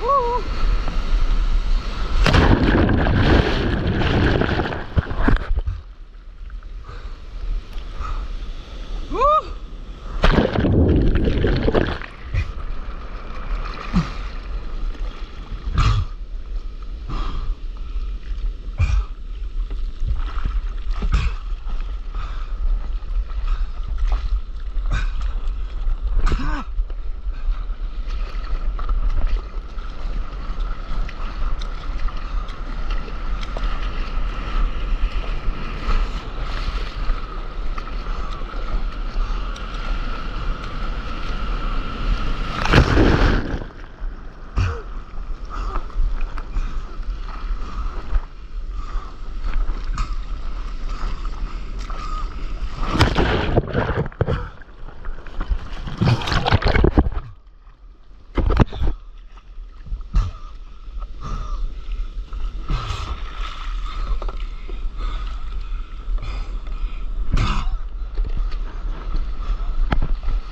아.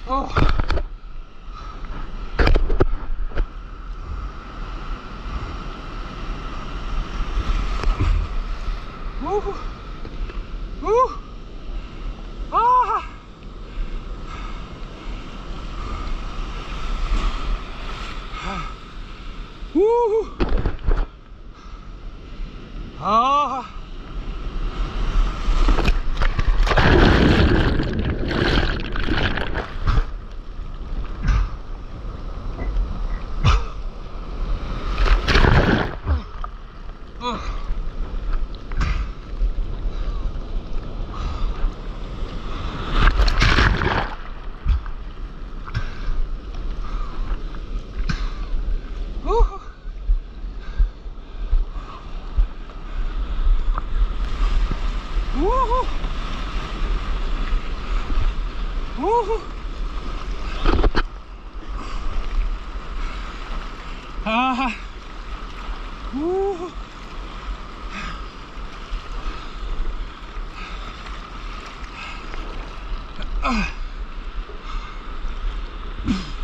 Oh. Woo! Woo! Ah! Woo! Ah! Ah! Uh! 후. 아.